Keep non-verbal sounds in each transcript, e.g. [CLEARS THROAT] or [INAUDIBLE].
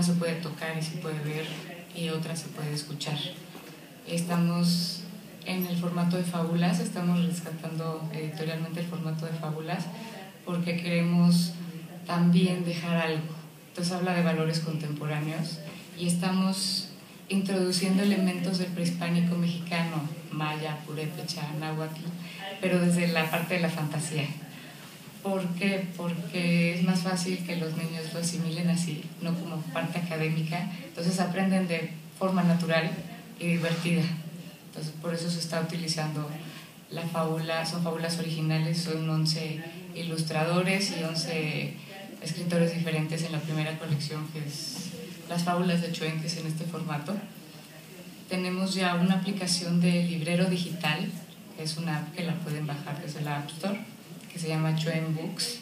Una se puede tocar y se puede ver y otra se puede escuchar. Estamos en el formato de fábulas, estamos rescatando editorialmente el formato de fábulas porque queremos también dejar algo. Entonces habla de valores contemporáneos y estamos introduciendo elementos del prehispánico mexicano, maya, purépecha, náhuatl, pero desde la parte de la fantasía. ¿Por qué? Porque es más fácil que los niños lo asimilen así, no como parte académica. Entonces aprenden de forma natural y divertida. Entonces por eso se está utilizando la fábula, son fábulas originales, son 11 ilustradores y 11 escritores diferentes en la primera colección que es Las fábulas de Chuen, que es en este formato. Tenemos ya una aplicación de librero digital, que es una app que la pueden bajar desde la App Store, que se llama Chuen Books.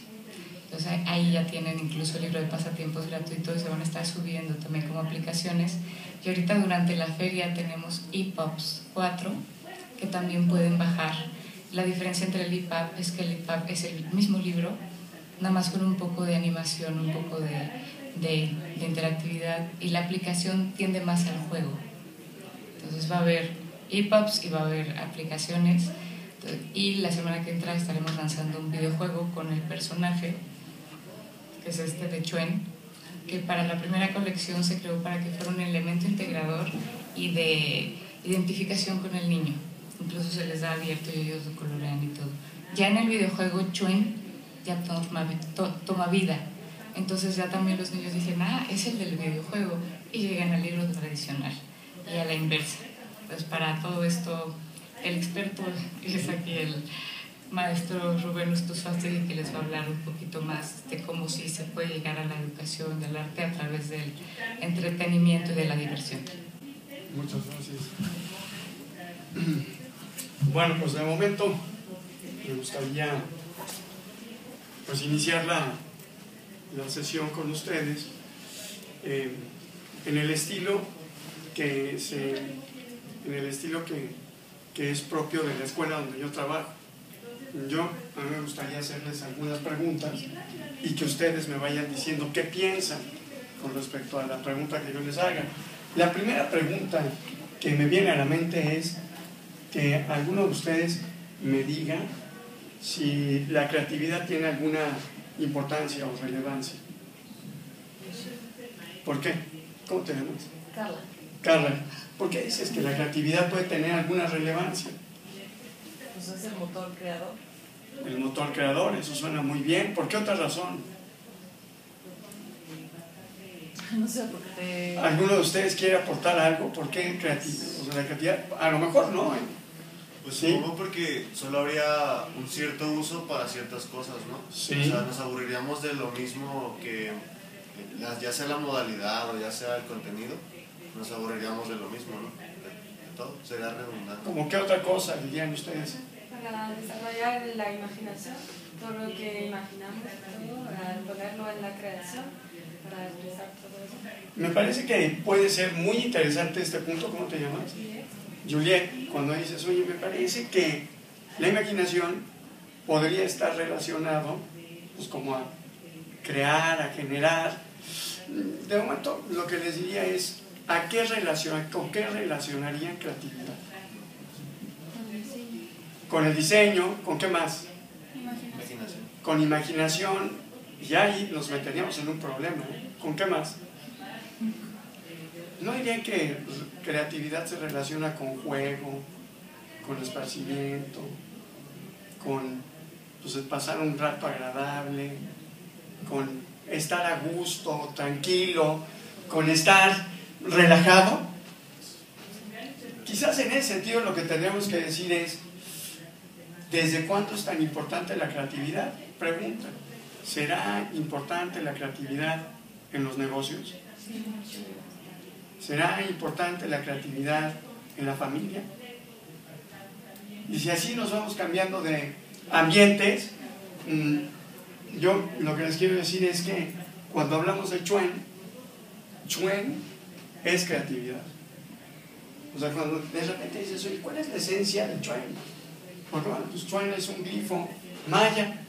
Entonces ahí ya tienen incluso libro de pasatiempos gratuito y se van a estar subiendo también como aplicaciones. Y ahorita durante la feria tenemos EPUBs 4, que también pueden bajar. La diferencia entre el EPUB es que el EPUB es el mismo libro, nada más con un poco de animación, un poco de, de, de, interactividad y la aplicación tiende más al juego. Entonces va a haber EPUBs y va a haber aplicaciones y la semana que entra estaremos lanzando un videojuego con el personaje, que es este de Chuen, que para la primera colección se creó para que fuera un elemento integrador y de identificación con el niño. Incluso se les da abierto y ellos lo colorean y todo. Ya en el videojuego Chuen ya toma, to, toma vida. Entonces ya también los niños dicen, ah, es el del videojuego. Y llegan al libro tradicional y a la inversa. Pues para todo esto, el experto es aquí el maestro Rubén Ustuzfastegui que les va a hablar un poquito más de cómo sí se puede llegar a la educación del arte a través del entretenimiento y de la diversión. Muchas gracias. [CLEARS THROAT] Bueno, pues de momento me gustaría pues iniciar la, la sesión con ustedes eh, en el estilo que se en el estilo que, que, es propio de la escuela donde yo trabajo. Yo a mí me gustaría hacerles algunas preguntas y que ustedes me vayan diciendo qué piensan con respecto a la pregunta que yo les haga. La primera pregunta que me viene a la mente es que alguno de ustedes me diga si la creatividad tiene alguna importancia o relevancia. ¿Por qué? ¿Cómo te llamas? Carla. Carla, ¿por qué dices que la creatividad puede tener alguna relevancia? Pues es el motor creador. El motor creador, eso suena muy bien. ¿Por qué otra razón? [LAUGHS] No sé, porque te... ¿Alguno de ustedes quiere aportar algo? ¿Por qué creatividad? O sea, la creatividad, a lo mejor no. ¿eh? Pues supongo porque solo habría un cierto uso para ciertas cosas, ¿no? Sí. O sea, nos aburriríamos de lo mismo que, ya sea la modalidad o ya sea el contenido, nos aburriríamos de lo mismo, ¿no? De, de todo, sería redundante. ¿Cómo qué otra cosa dirían ustedes? Para desarrollar la imaginación, todo lo que imaginamos, todo, para ponerlo en la creación, para expresar todo eso. Me parece que puede ser muy interesante este punto. ¿Cómo te llamas? Juliet, cuando dices, oye, me parece que la imaginación podría estar relacionado, pues como a crear, a generar. De momento, lo que les diría es, ¿a qué relacion, ¿con qué relacionarían creatividad? Con el diseño, ¿con qué más? Imaginación. Con imaginación, y ahí nos meteríamos en un problema. ¿eh? ¿Con qué más? No diría que creatividad se relaciona con juego, con esparcimiento, con pues, pasar un rato agradable, con estar a gusto, tranquilo, con estar relajado. Quizás en ese sentido lo que tendríamos que decir es, ¿desde cuándo es tan importante la creatividad? Pregunta, ¿será importante la creatividad en los negocios? ¿Será importante la creatividad en la familia? Y si así nos vamos cambiando de ambientes, mm, yo lo que les quiero decir es que cuando hablamos de Chuen, Chuen es creatividad. O sea, cuando de repente dices, oye, ¿cuál es la esencia del Chuen? Porque bueno, pues Chuen es un glifo maya.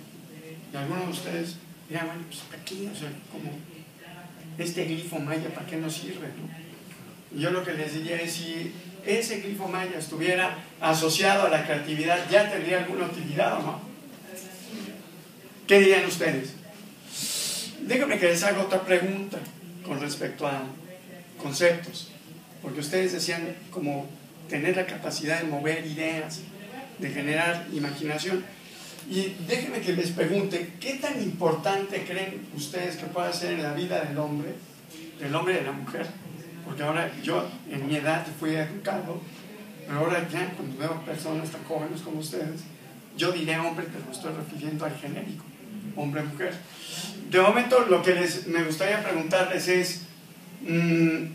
Y algunos de ustedes dirán, bueno, pues ¿para qué? O sea, como este glifo maya, ¿para qué nos sirve? Yo lo que les diría es, si ese glifo maya estuviera asociado a la creatividad, ¿ya tendría alguna utilidad o no? ¿Qué dirían ustedes? Déjenme que les haga otra pregunta con respecto a conceptos, porque ustedes decían como tener la capacidad de mover ideas, de generar imaginación. Y déjenme que les pregunte, ¿qué tan importante creen ustedes que pueda ser en la vida del hombre, del hombre y de la mujer? Porque ahora yo en mi edad fui educado, pero ahora ya cuando veo personas tan jóvenes como ustedes, yo diré hombre, pero me estoy refiriendo al genérico, hombre-mujer. De momento lo que les, me gustaría preguntarles es, mmm,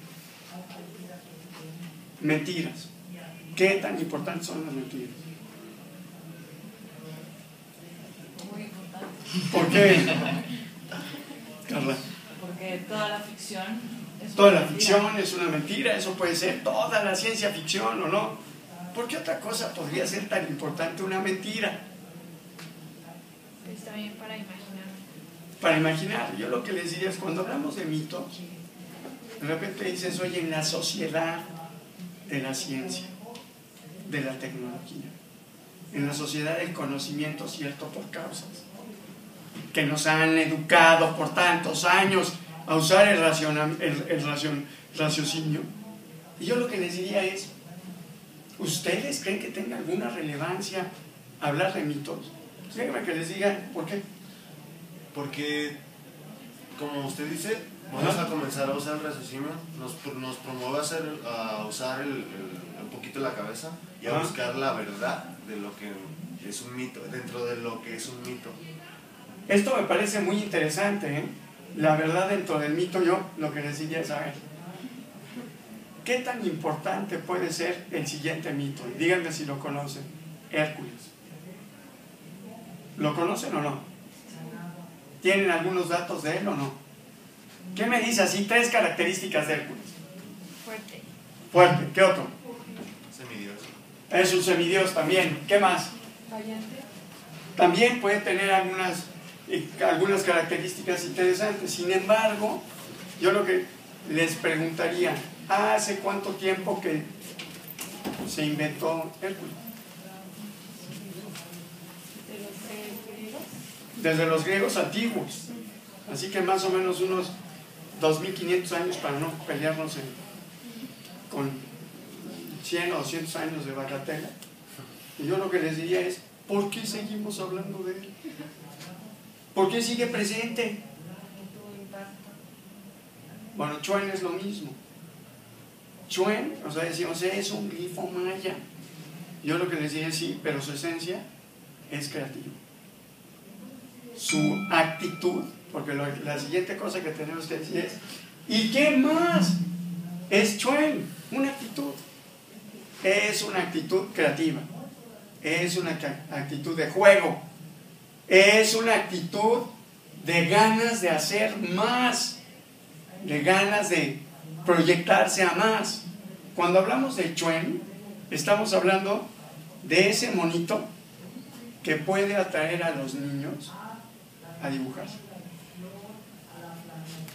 mentiras. ¿Qué tan importantes son las mentiras? ¿Por qué? Carla. Porque toda la ficción es Toda una la mentira. ficción es una mentira, eso puede ser toda la ciencia ficción o no. ¿Por qué otra cosa podría ser tan importante una mentira? Está bien para imaginar. Para imaginar, yo lo que les diría es cuando hablamos de mitos, de repente dices, oye, en la sociedad de la ciencia, de la tecnología, en la sociedad del conocimiento cierto por causas, que nos han educado por tantos años a usar el, el- el raciocinio. Y yo lo que les diría es, ¿ustedes creen que tenga alguna relevancia hablar de mitos? Déjenme que les diga por qué. Porque, como usted dice, vamos a comenzar a usar el raciocinio, nos, nos promueve a, hacer, a usar el, el- un poquito la cabeza y a buscar la verdad de lo que es un mito, dentro de lo que es un mito. Esto me parece muy interesante, ¿eh? La verdad dentro del mito, yo lo que diría es, a ver, ¿qué tan importante puede ser el siguiente mito? Díganme si lo conocen. Hércules. ¿Lo conocen o no? ¿Tienen algunos datos de él o no? ¿Qué me dice así? Tres características de Hércules. Fuerte. Fuerte. ¿Qué otro? Semidios. Es un semidios también. ¿Qué más? Valiente. también puede tener algunas, eh, algunas características interesantes. Sin embargo, yo lo que les preguntaría, ¿hace cuánto tiempo que se inventó Hércules? De los griegos. Desde los griegos antiguos. Así que más o menos unos 2500 años para no pelearnos con 100 o 200 años de bagatela. Y yo lo que les diría es, ¿por qué seguimos hablando de él? ¿Por qué sigue presente? Bueno, Chuen es lo mismo. Chuen, o sea, decimos, es un glifo maya. Yo lo que les es sí, pero su esencia es creativa. Su actitud, porque la siguiente cosa que tenemos que decir es, ¿y qué más? Es Chuen, una actitud. Es una actitud creativa. Es una actitud de juego. Es una actitud de ganas de hacer más de ganas de proyectarse a más. Cuando hablamos de Chuen, estamos hablando de ese monito que puede atraer a los niños a dibujar.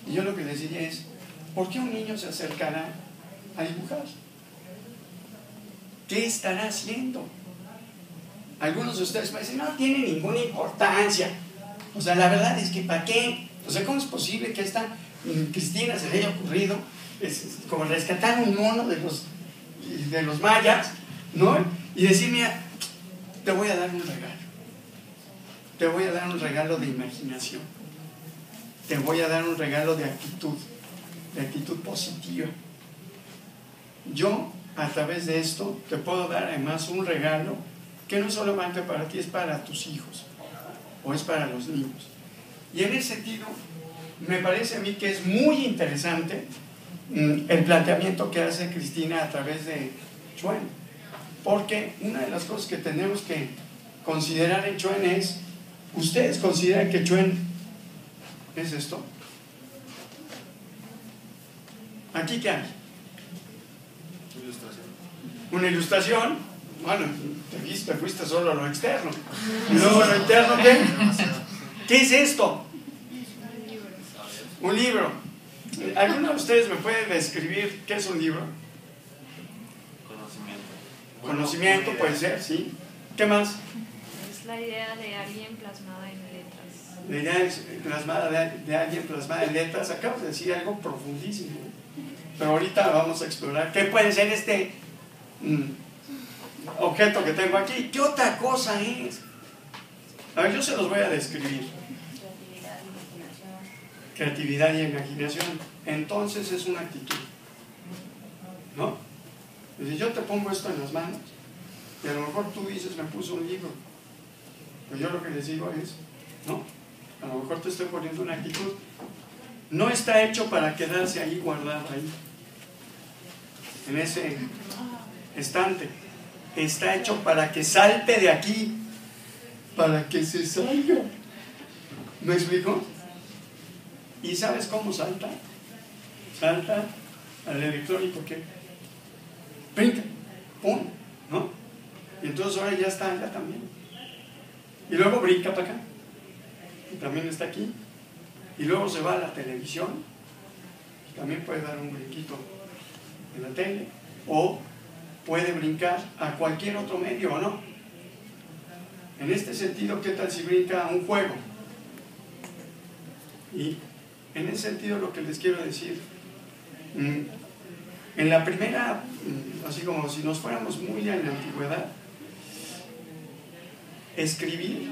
Y yo lo que les diría es, ¿por qué un niño se acercará a dibujar? ¿Qué estará haciendo? Algunos de ustedes me dicen, no tiene ninguna importancia. O sea, la verdad es que ¿para qué? O sea, ¿cómo es posible que esta mm, Cristina se le haya ocurrido como rescatar un mono de los, de los mayas, ¿no? Y decir, mira, te voy a dar un regalo. Te voy a dar un regalo de imaginación. Te voy a dar un regalo de actitud, de actitud positiva. Yo, a través de esto, te puedo dar además un regalo que no es solamente para ti, es para tus hijos o es para los niños. Y en ese sentido, me parece a mí que es muy interesante mm, el planteamiento que hace Cristina a través de Chuen. Porque una de las cosas que tenemos que considerar en Chuen es, ¿ustedes consideran que Chuen es esto? ¿Aquí qué hay? Ilustración. Una ilustración. Bueno, te, viste, fuiste solo a lo externo. Y luego lo interno, ¿qué? ¿Qué es esto? Un libro. ¿Alguno de ustedes me puede describir qué es un libro? Conocimiento. Conocimiento puede ser, sí. ¿Qué más? Es la idea de alguien plasmada en letras. La idea plasmada de, de alguien plasmada en letras. Acabas de decir algo profundísimo. Pero ahorita vamos a explorar qué puede ser este mm, objeto que tengo aquí. ¿Qué otra cosa es? A ver, yo se los voy a describir. Creatividad, y imaginación. Entonces es una actitud. ¿No? Decir, yo te pongo esto en las manos y a lo mejor tú dices, me puso un libro. Pues yo lo que les digo es, no, a lo mejor te estoy poniendo una actitud. No está hecho para quedarse ahí guardado ahí, en ese estante. Está hecho para que salte de aquí, para que se salga. ¿Me explico? ¿Y sabes cómo salta? Salta al electrónico que brinca, pum, ¿no? Y entonces ahora ya está allá también. Y luego brinca para acá. Y también está aquí. Y luego se va a la televisión. También puede dar un brinquito en la tele. O puede brincar a cualquier otro medio, ¿o no? En este sentido, ¿qué tal si brinca a un juego? Y en ese sentido lo que les quiero decir, mm, en la primera, mm, así como si nos fuéramos muy en la antigüedad, escribir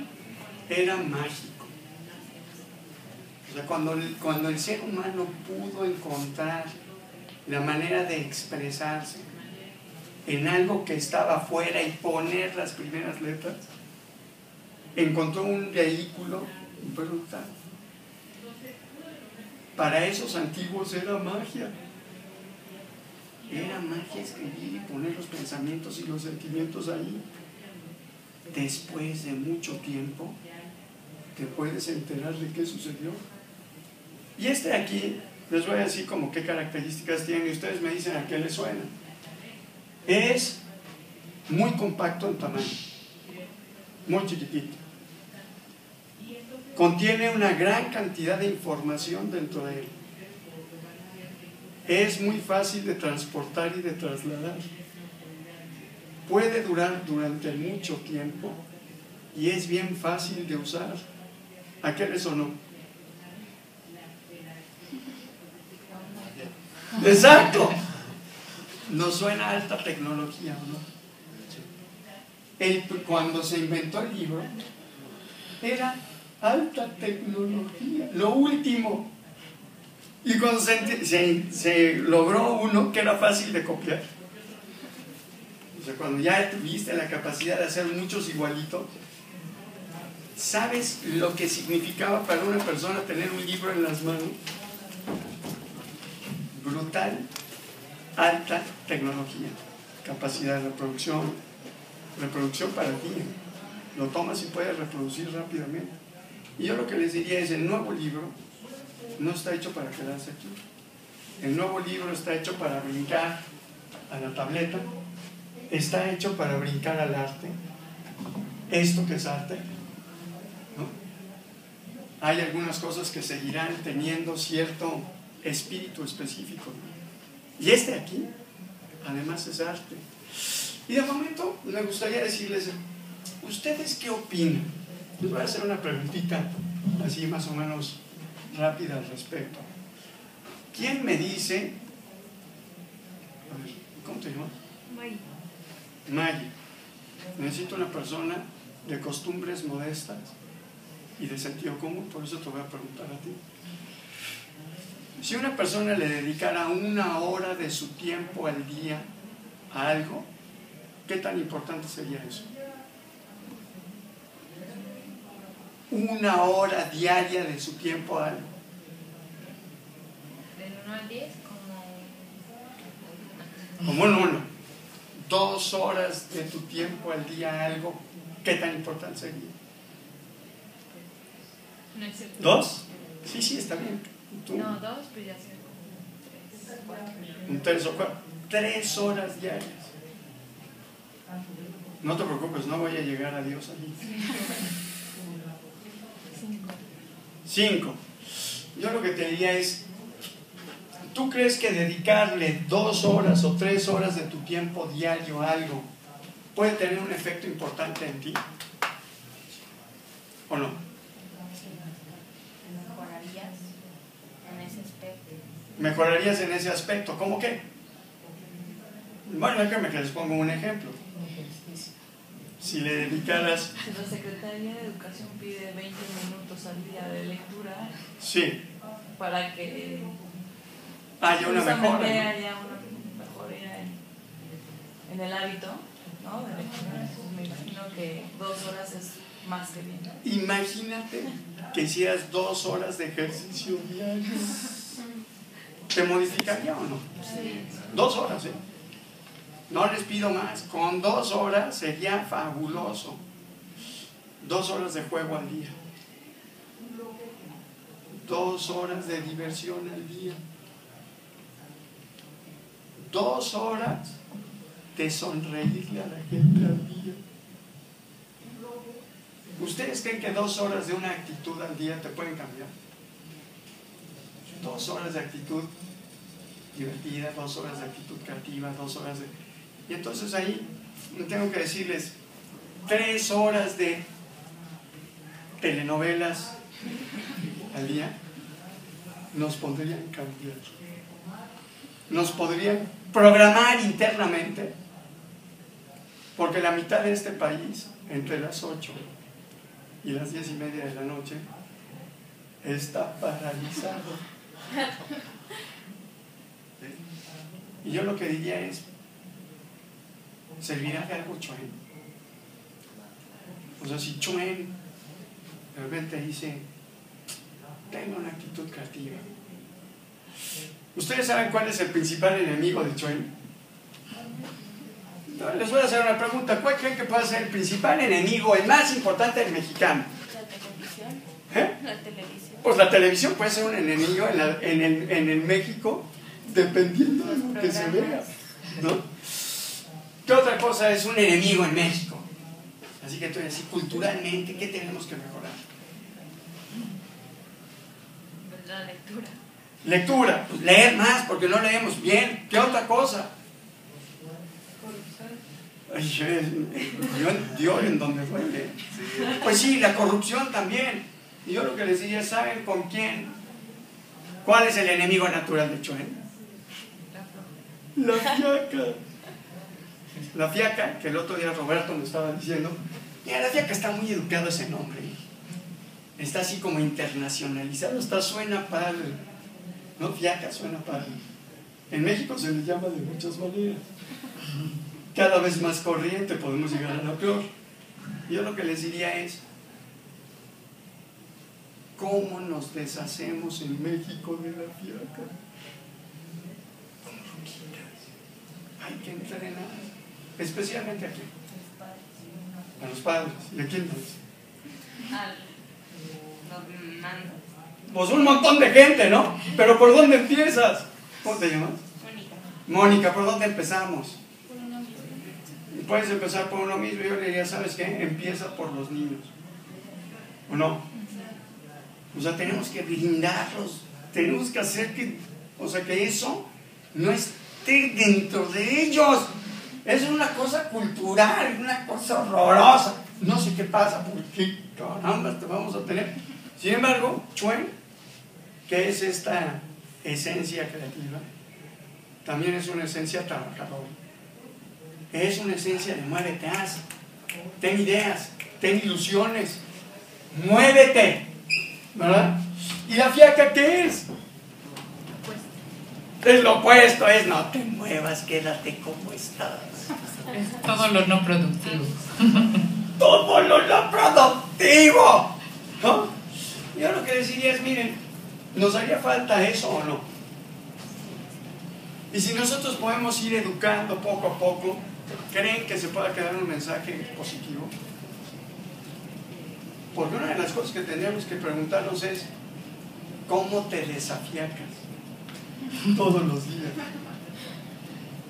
era mágico. O sea, cuando cuando el ser humano pudo encontrar la manera de expresarse en algo que estaba afuera y poner las primeras letras, encontró un vehículo brutal. Para esos antiguos era magia. Era magia escribir y poner los pensamientos y los sentimientos ahí. Después de mucho tiempo, te puedes enterar de qué sucedió. Y este de aquí, les voy a decir como qué características tiene y ustedes me dicen a qué le suena. Es muy compacto en tamaño, muy chiquitito. Contiene una gran cantidad de información dentro de él. Es muy fácil de transportar y de trasladar. Puede durar durante mucho tiempo y es bien fácil de usar. ¿A qué le sonó? Exacto. Nos suena alta tecnología, ¿no? El- cuando se inventó el libro, era alta tecnología, lo último. Y cuando se- se logró uno que era fácil de copiar, o sea, cuando ya tuviste la capacidad de hacer muchos igualitos, ¿sabes lo que significaba para una persona tener un libro en las manos? Brutal, alta tecnología, capacidad de reproducción, reproducción para ti. Lo tomas y puedes reproducir rápidamente. Y yo lo que les diría es, el nuevo libro no está hecho para quedarse aquí. El nuevo libro está hecho para brincar a la tableta, está hecho para brincar al arte. Esto que es arte. Hay algunas cosas que seguirán teniendo cierto espíritu específico. Y este aquí, además, es arte. Y de momento me gustaría decirles, ¿ustedes qué opinan? Les voy a hacer una preguntita así más o menos rápida al respecto. ¿Quién me dice, a ver, ¿cómo te llamas? May. Maggie, necesito una persona de costumbres modestas y de sentido común, por eso te voy a preguntar a ti. Si una persona le dedicara una hora de su tiempo al día a algo, ¿qué tan importante sería eso? Una hora diaria de su tiempo a algo. Del 1 al 10, como Como un uno. Dos horas de tu tiempo al día, algo, ¿qué tan importante sería? ¿Dos? Sí, sí, está bien. Tú, No, dos, pues ya sé como tres, cuatro. un tres o cuatro. Tres horas diarias. No te preocupes, no voy a llegar a Dios allí. Cinco. Cinco. Yo lo que te diría es, ¿tú crees que dedicarle dos horas o tres horas de tu tiempo diario a algo puede tener un efecto importante en ti? ¿O no? mejorarías en ese aspecto. ¿Mejorarías en ese aspecto? ¿Cómo qué? Bueno, déjame que les pongo un ejemplo. Si le dedicaras, Si [LAUGHS] la Secretaría de Educación pide 20 minutos al día de lectura sí, para que haya una mejora. haya una mejoría en, en el hábito ¿no? de lectura, me imagino que dos horas es más que bien. Imagínate que hicieras dos horas de ejercicio diario. ¿Te modificaría o no? Dos horas, ¿eh? No les pido más. Con dos horas sería fabuloso. Dos horas de juego al día. Dos horas de diversión al día. Dos horas de sonreírle a la gente al día. ¿Ustedes creen que dos horas de una actitud al día te pueden cambiar? Dos horas de actitud divertida, dos horas de actitud creativa, dos horas de... Y entonces ahí tengo que decirles, tres horas de telenovelas al día nos podrían cambiar. Nos podrían programar internamente, porque la mitad de este país, entre las 8 y las diez y media de la noche, está paralizado. Y yo lo que diría es, ¿servirá de algo Chuen? O sea, si Chuen de repente dice, tengo una actitud creativa. ¿Ustedes saben cuál es el principal enemigo de Chuen? Les voy a hacer una pregunta. ¿Cuál creen que puede ser el principal enemigo, el más importante del mexicano? La televisión. ¿Eh? La televisión. Pues la televisión puede ser un enemigo en, la- en el, en el México dependiendo de lo que se vea. ¿no? ¿Qué otra cosa es un enemigo en México? Así que tú así culturalmente, ¿qué tenemos que mejorar? La lectura. Lectura, pues leer más porque no leemos bien. ¿Qué otra cosa? Ay, yo, en donde duele. Pues sí, la corrupción también. Y yo lo que les diría, ¿saben con quién? ¿Cuál es el enemigo natural de Chuen? La fiaca. La fiaca, que el otro día Roberto me estaba diciendo, mira, la fiaca está muy educado ese nombre. Está así como internacionalizado, está suena padre. No, fiaca suena padre. En México se le llama de muchas maneras. Cada vez más corriente podemos llegar a la peor. Yo lo que les diría es, ¿cómo nos deshacemos en México de la fiaca? Hay que entrenar, especialmente aquí, a los padres. ¿Y a quién más? Al los mandos. Pues un montón de gente, ¿no? Pero ¿por dónde empiezas? ¿Cómo te llamas? Mónica. Mónica, ¿por dónde empezamos? Por uno mismo. Puedes empezar por uno mismo. Yo le diría, ¿sabes qué? Empieza por los niños. ¿O no? O sea, tenemos que blindarlos. Tenemos que hacer que, o sea, que eso no esté dentro de ellos. Es una cosa cultural, una cosa horrorosa. No sé qué pasa, ¿por qué caramba te vamos a tener? Sin embargo, Chuen, que es esta esencia creativa, también es una esencia trabajadora. Es una esencia de muévete, haz. Ten ideas, ten ilusiones. Muévete. ¿Verdad? ¿Y la fiaca qué es? Es lo opuesto, es no te muevas, quédate como estás. Es todo lo no productivo. [LAUGHS] Todo lo no productivo. ¿No? Yo lo que deciría es, miren, ¿nos haría falta eso o no? Y si nosotros podemos ir educando poco a poco, ¿creen que se pueda quedar un mensaje positivo? Porque una de las cosas que tendríamos que preguntarnos es, ¿cómo te desafiacas? Todos los días.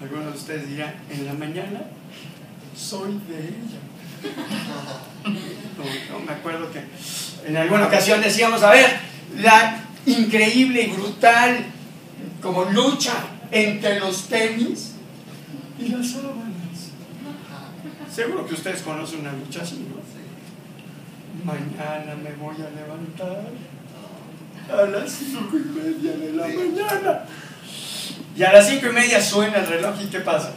Algunos de ustedes dirán, en la mañana soy de ella. No, no, me acuerdo que en alguna ocasión decíamos, a ver, la increíble y brutal como lucha entre los tenis y las sábanas. Seguro que ustedes conocen una lucha así, ¿no? Mañana me voy a levantar a las cinco y media de la mañana. Y a las cinco y media suena el reloj y ¿qué pasa?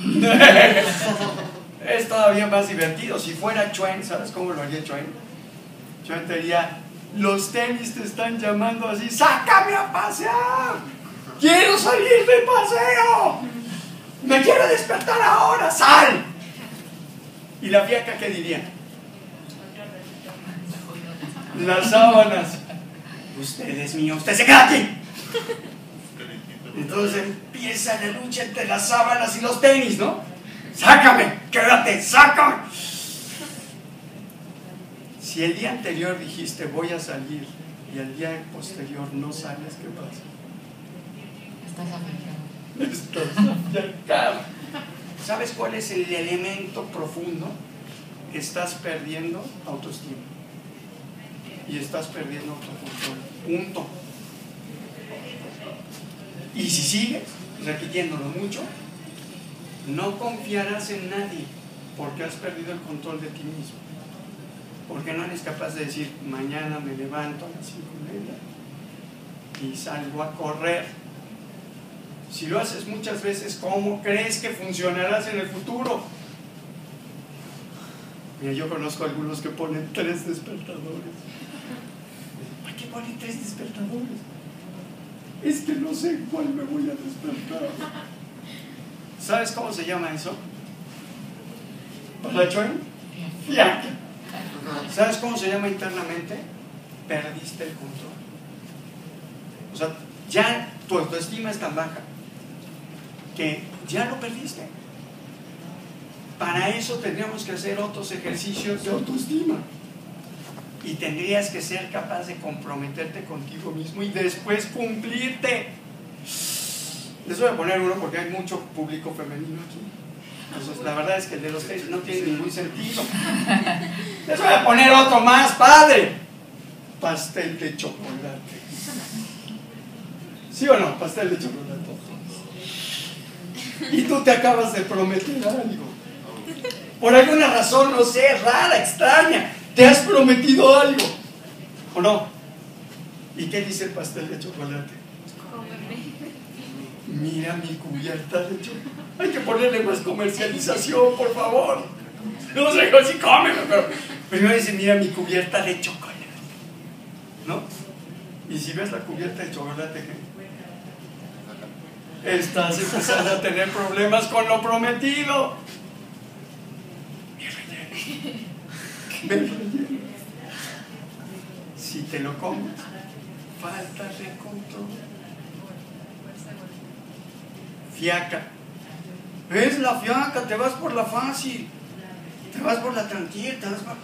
[LAUGHS] es todavía más divertido. Si fuera Chuen, ¿sabes cómo lo haría Chuen? Chuen te diría, los tenis te están llamando así, sácame a pasear. Quiero salir de paseo. Me quiero despertar ahora, sal. ¿Y la fiaca qué diría? Las sábanas. Usted es mío, usted se queda aquí. Entonces empieza la lucha entre las sábanas y los tenis, ¿no? Sácame, quédate, sácame. Si el día anterior dijiste voy a salir y el día posterior no sales, ¿qué pasa? Estás afectado. Estás afectado. ¿Sabes cuál es el elemento profundo? Estás perdiendo autoestima. Y estás perdiendo autocontrol. Punto. Y si sigues repitiéndolo mucho, no confiarás en nadie porque has perdido el control de ti mismo. Porque no eres capaz de decir, mañana me levanto a las cinco y media y salgo a correr. Si lo haces muchas veces, ¿cómo crees que funcionarás en el futuro? Mira, yo conozco algunos que ponen tres despertadores. ¿Para qué ponen tres despertadores? Es que no sé cuál me voy a despertar. ¿Sabes cómo se llama eso? ¿Para Chuen? Fiaca. ¿Sabes cómo se llama internamente? Perdiste el control. O sea, ya tu autoestima es tan baja que ya lo perdiste. Para eso tendríamos que hacer otros ejercicios de autoestima. Y tendrías que ser capaz de comprometerte contigo mismo y después cumplirte. Les voy a poner uno porque hay mucho público femenino aquí. Entonces, la verdad es que el de los tres no tiene ningún sentido. Les voy a poner otro más, padre. Pastel de chocolate. ¿Sí o no? Pastel de chocolate. Y tú te acabas de prometer algo. Por alguna razón, no sé, rara, extraña. Te has prometido algo. ¿O no? ¿Y qué dice el pastel de chocolate? Mira mi cubierta de chocolate. Hay que ponerle más comercialización, por favor. No sé si comen, pero primero dice, mira mi cubierta de chocolate. ¿No? Y si ves la cubierta de chocolate. Estás empezando a tener problemas con lo prometido. Mi. [LAUGHS] Si te lo comes, falta de control. Fiaca. Es la fiaca, te vas por la fácil, te vas por la tranquila, te vas por...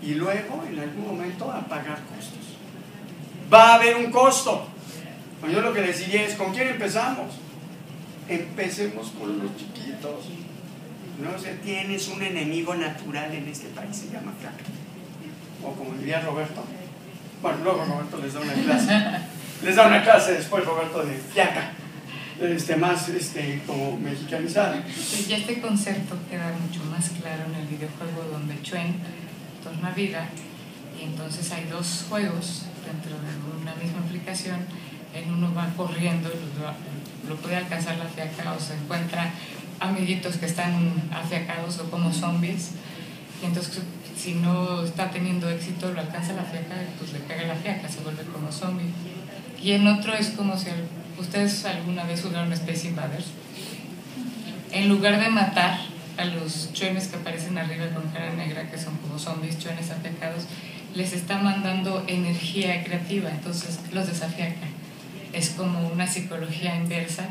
Y luego, en algún momento, a pagar costos. Va a haber un costo. Pues yo lo que les diría es, ¿con quién empezamos? Empecemos con los chiquitos. No sé, tienes un enemigo natural en este país, se llama fiaca. O como diría Roberto. Bueno, luego Roberto les da una clase. [LAUGHS] Les da una clase después Roberto de fiaca este, más este, como mexicanizada. Y ya este concepto queda mucho más claro en el videojuego donde Chuen torna vida y entonces hay dos juegos dentro de una misma aplicación. En uno va corriendo, lo, lo puede alcanzar la fiaca o se encuentra amiguitos que están afiacados o como zombies. Y entonces si no está teniendo éxito, lo alcanza la fiaca, pues le pega la fiaca, se vuelve como zombie. Y en otro es como si ¿Ustedes alguna vez jugaron Space Invaders? En lugar de matar a los chuenes que aparecen arriba con cara negra, que son como zombies, chuenes afectados, les está mandando energía creativa, entonces los desafía acá. es como una psicología inversa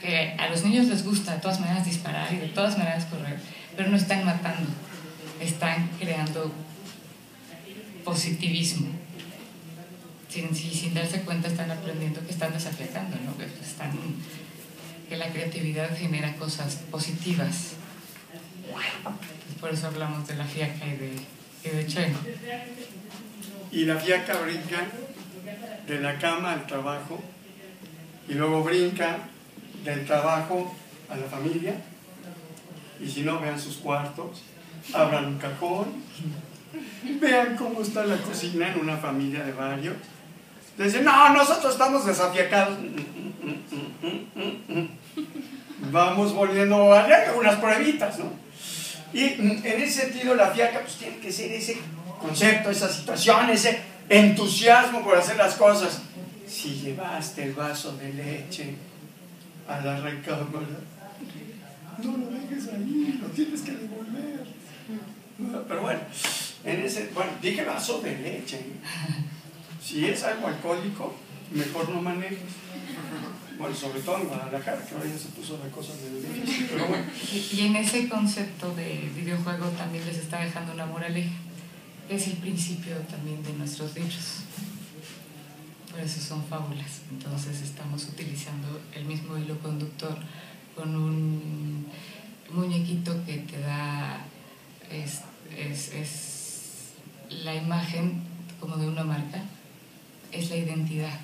que a los niños les gusta de todas maneras disparar y de todas maneras correr, pero no están matando, están creando positivismo. Sin, sin, darse cuenta están aprendiendo que están desafiando, ¿no? que, están, que la creatividad genera cosas positivas. Por eso hablamos de la fiaca y de, y de. Y la fiaca brinca de la cama al trabajo y luego brinca del trabajo a la familia. Y si no, vean sus cuartos, abran un cajón, vean cómo está la cocina en una familia de varios. Dicen, no, nosotros estamos desafiacados. Vamos volviendo a unas pruebitas, ¿no? Y en ese sentido la fiaca pues tiene que ser ese concepto, esa situación, ese entusiasmo por hacer las cosas. Si llevaste el vaso de leche a la recámara, no lo dejes ahí, lo tienes que devolver. Pero bueno, en ese, bueno, dije vaso de leche. Si es algo alcohólico, mejor no manejes. Bueno, sobre todo en Guadalajara, que ahora ya se puso la cosa de difícil, pero bueno. Y, en ese concepto de videojuego también les está dejando una moraleja. Es el principio también de nuestros libros. Por eso son fábulas. Entonces estamos utilizando el mismo hilo conductor con un muñequito que te da es, es, es la imagen como de una marca, es la identidad.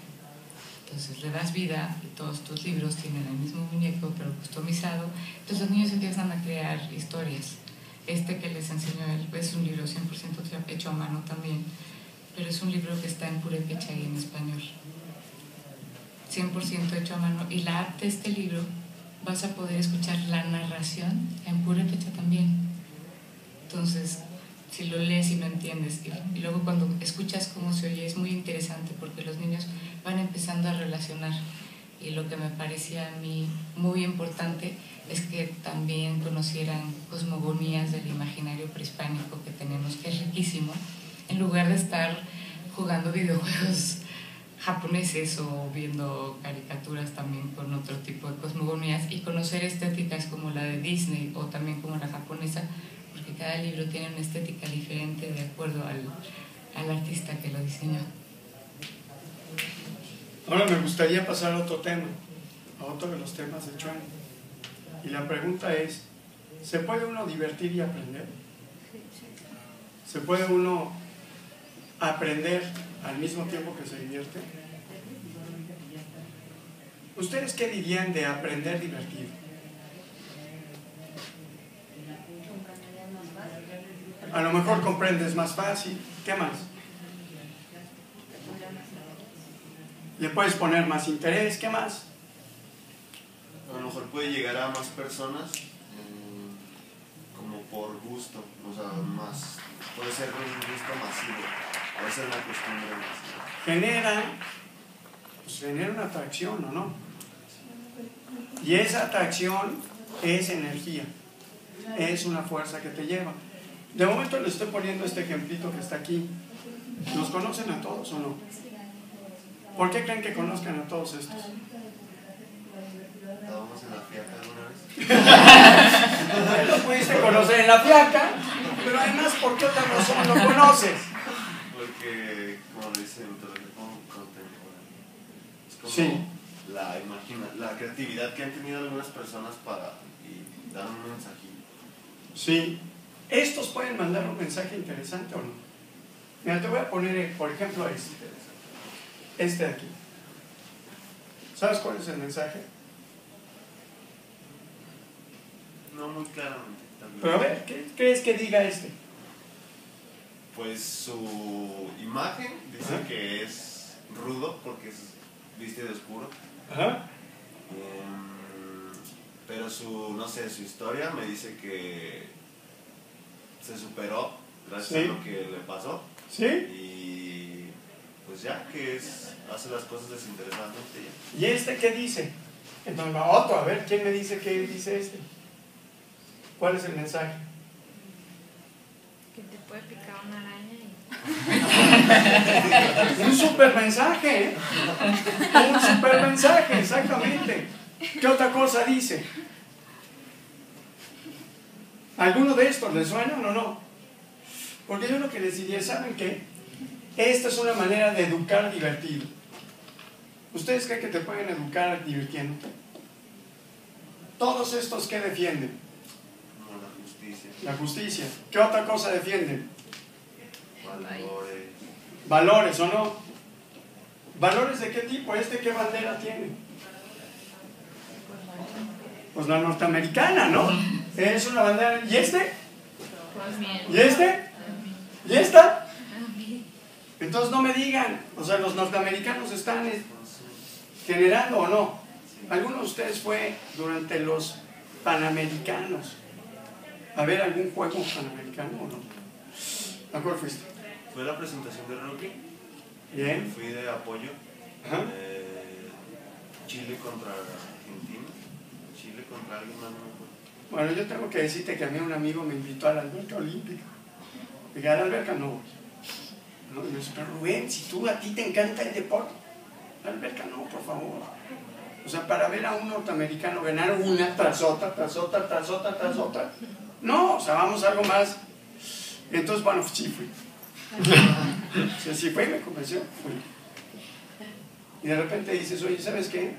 Entonces le das vida y todos tus libros tienen el mismo muñeco pero customizado. Entonces los niños empiezan a crear historias. Este que les enseñó él es un libro 100% hecho a mano también, pero es un libro que está en purépecha y en español. 100% hecho a mano. Y la app de este libro vas a poder escuchar la narración en purépecha también. Entonces, si lo lees y no entiendes, y, y luego cuando escuchas cómo se oye, es muy interesante porque los niños van empezando a relacionar. Y lo que me parecía a mí muy importante es que también conocieran cosmogonías del imaginario prehispánico que tenemos, que es riquísimo, en lugar de estar jugando videojuegos [LAUGHS] japoneses o viendo caricaturas también con otro tipo de cosmogonías y conocer estéticas como la de Disney o también como la japonesa, porque cada libro tiene una estética diferente de acuerdo al, al artista que lo diseñó. Ahora me gustaría pasar a otro tema, a otro de los temas de Chuan. Y la pregunta es, ¿se puede uno divertir y aprender? ¿Se puede uno aprender al mismo tiempo que se divierte? ¿Ustedes qué dirían de aprender divertido? A lo mejor comprendes más fácil. ¿Qué más? Le puedes poner más interés. ¿Qué más? A lo mejor puede llegar a más personas mm, como por gusto, o sea, más, puede ser un gusto masivo, puede ser una costumbre masiva. Genera, pues genera una atracción, ¿o no? Y esa atracción es energía, es una fuerza que te lleva. De momento le estoy poniendo este ejemplito que está aquí. ¿Los conocen a todos o no? ¿Por qué creen que conozcan a todos estos? ¿Estábamos en la fiaca alguna vez? [LAUGHS] Los pudiste conocer en la fiaca, pero además, ¿por qué otra razón lo conoces? Porque, como dice mitología contemporánea, es como Sí. la, imagina, la creatividad que han tenido algunas personas para y dar un mensajito. Sí. Estos pueden mandar un mensaje interesante o no. Mira, te voy a poner, eh, por ejemplo, este. Este de aquí. ¿Sabes cuál es el mensaje? No muy claramente. también. Pero a ver, ¿qué crees que diga este? Pues su imagen dice Ajá. que es rudo porque es viste de oscuro. Ajá. Em, pero su, no sé, su historia me dice que se superó gracias Sí. a lo que le pasó. ¿Sí? Y pues ya que es, hace las cosas desinteresadamente ya. ¿Y este qué dice? Entonces, otro, a ver, ¿quién me dice qué dice este? ¿Cuál es el mensaje? Que te puede picar una araña y [LAUGHS] Un super mensaje, ¿eh? Un super mensaje, exactamente. ¿Qué otra cosa dice? ¿Alguno de estos les suena o no? Porque yo lo que les diría, ¿saben qué? Esta es una manera de educar divertido. ¿Ustedes creen que te pueden educar divirtiéndote? Todos estos que defienden justicia, la justicia. ¿Qué otra cosa defienden? valores. Valores o no. ¿Valores de qué tipo? ¿Este qué bandera tiene? Pues la norteamericana, ¿no? Es una bandera. ¿Y este? ¿Y este? ¿Y esta? Entonces no me digan, o sea, los norteamericanos están eh, generando o no. ¿Alguno de ustedes fue durante los panamericanos a ver algún juego panamericano o no? ¿A cuál fuiste? Fue la presentación de Rocky. Bien. Fui de apoyo. Ajá. Eh, Chile contra Argentina. Chile contra alguien más, no. Bueno, yo tengo que decirte que a mí un amigo me invitó a la alberca olímpica. Dije, a la alberca no voy. No, y me dice, pero Rubén, si tú a ti te encanta el deporte, la alberca no, por favor. O sea, para ver a un norteamericano ganar una tras otra, tras otra, tras otra, tras otra. No, o sea, vamos a algo más. Entonces, bueno, sí fui. Sea, [LAUGHS] sí fue y me convenció, fui. Y de repente dices, oye, ¿sabes qué?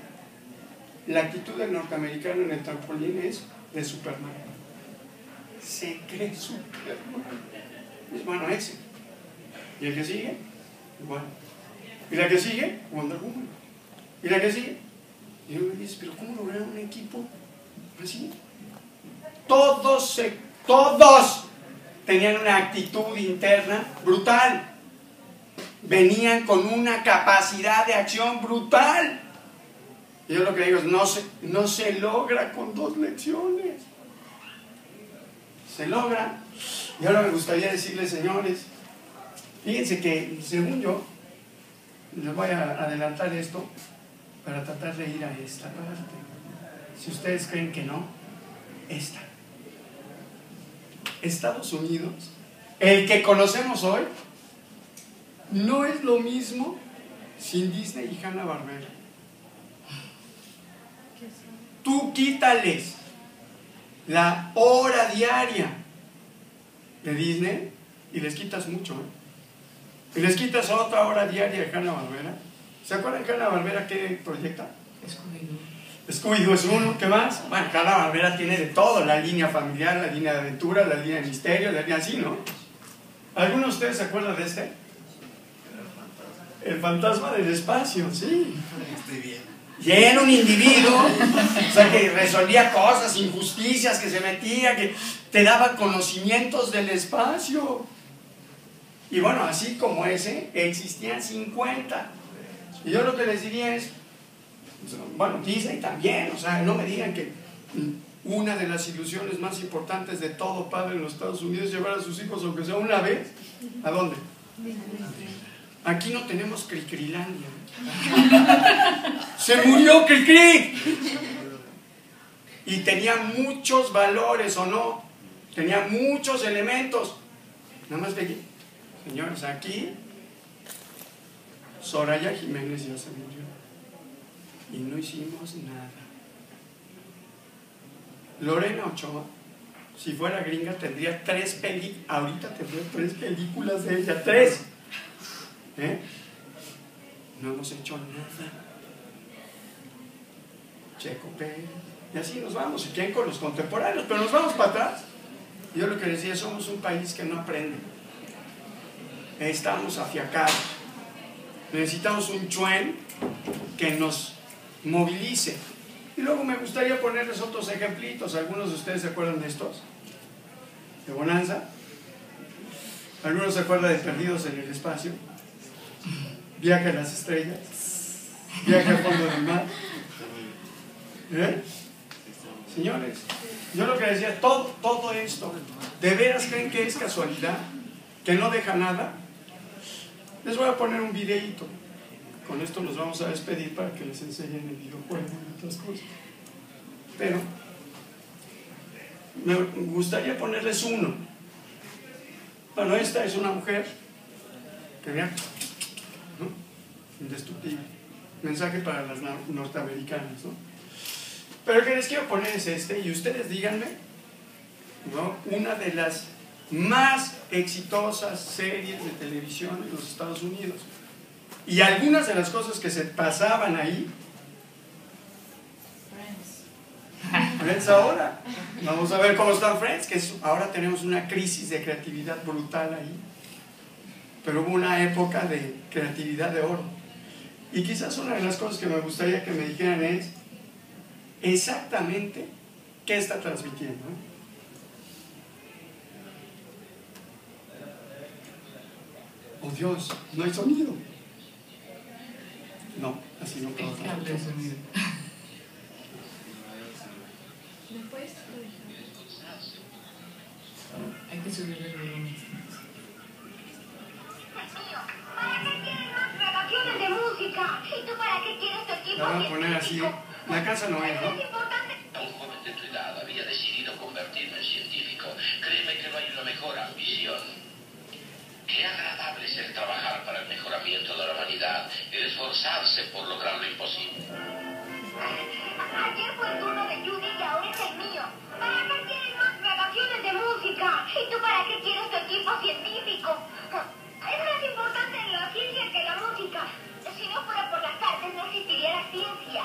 La actitud del norteamericano en el trampolín es de Superman. Se cree Superman. Es bueno ese. ¿Y el que sigue? Igual. ¿Y la que sigue? Wonder Woman. ¿Y la que sigue? Y uno dice, pero ¿cómo lograr un equipo así? Todos todos tenían una actitud interna brutal. Venían con una capacidad de acción brutal. Y yo lo que digo es, no se, no se logra con dos lecciones. Se logra. Y ahora me gustaría decirles, señores, fíjense que según yo, les voy a adelantar esto para tratar de ir a esta parte. Si ustedes creen que no, esta. Estados Unidos, el que conocemos hoy, no es lo mismo sin Disney y Hanna Barbera. Tú quítales la hora diaria de Disney y les quitas mucho. ¿eh? Y les quitas otra hora diaria de Hanna Barbera. ¿Se acuerdan de Hanna Barbera qué proyecta? Scooby-Doo. Scooby-Doo es uno, ¿qué más? Bueno, Hanna Barbera tiene de todo, la línea familiar, la línea de aventura, la línea de misterio, la línea así, ¿no? ¿Alguno de ustedes se acuerda de este? El fantasma del espacio, sí. Estoy bien. Y era un individuo, o sea, que resolvía cosas, injusticias, que se metía, que te daba conocimientos del espacio. Y bueno, así como ese, existían 50. Y yo lo que les diría es, bueno, Disney también, o sea, no me digan que una de las ilusiones más importantes de todo padre en los Estados Unidos es llevar a sus hijos, aunque sea una vez, ¿a dónde? Aquí no tenemos Cricrilandia. [LAUGHS] Se murió Cricri. Y tenía muchos valores, ¿o no? Tenía muchos elementos. Nada más que, señores, aquí Soraya Jiménez ya se murió. Y no hicimos nada. Lorena Ochoa, si fuera gringa, tendría tres películas. Ahorita tendría tres películas de ella. Tres. ¿Eh? No hemos hecho nada. Checo Pérez. Y así nos vamos. Si quieren con los contemporáneos, pero nos vamos para atrás. Yo lo que decía, somos un país que no aprende. Estamos afiacados. Necesitamos un chuen que nos movilice. Y luego me gustaría ponerles otros ejemplitos. ¿Algunos de ustedes se acuerdan de estos? De Bonanza. ¿Algunos se acuerdan de Perdidos en el Espacio? Viaje a las estrellas. Viaje al fondo del mar. ¿Eh? Señores, yo lo que decía, todo, todo esto, ¿de veras creen que es casualidad? ¿Que no deja nada? Les voy a poner un videíto. Con esto nos vamos a despedir para que les enseñen el videojuego y otras cosas. Pero me gustaría ponerles uno. Bueno, esta es una mujer que vea, ¿no? Indestructible. Mensaje para las na- norteamericanas, ¿no? Pero que les quiero poner es este, y ustedes díganme, ¿no? Una de las más exitosas series de televisión en los Estados Unidos. Y algunas de las cosas que se pasaban ahí, Friends. Friends ahora. Vamos a ver cómo están Friends, que es- ahora tenemos una crisis de creatividad brutal ahí. Pero hubo una época de creatividad de oro. Y quizás una de las cosas que me gustaría que me dijeran es exactamente qué está transmitiendo. ¿no? Oh Dios, no hay sonido. No, así no puedo. El cable de sonido. ¿Me puedes Hay que subirle el volumen. ¿Para qué quieres más grabaciones de música? ¿Y tú para qué quieres tu equipo La voy a poner así. científico? La casa no es, ¿no? importante. Un joven de tu edad había decidido convertirme en científico. Créeme que no hay una mejor ambición. Qué agradable es el trabajar para el mejoramiento de la humanidad, el esforzarse por lograr lo imposible. Ayer fue el turno de Judy y ahora es el mío. ¿Para qué quieres más grabaciones de música? ¿Y tú para qué quieres tu equipo científico? [LAUGHS] Es más importante la ciencia que la música. Si no fuera por las artes no existiría la ciencia.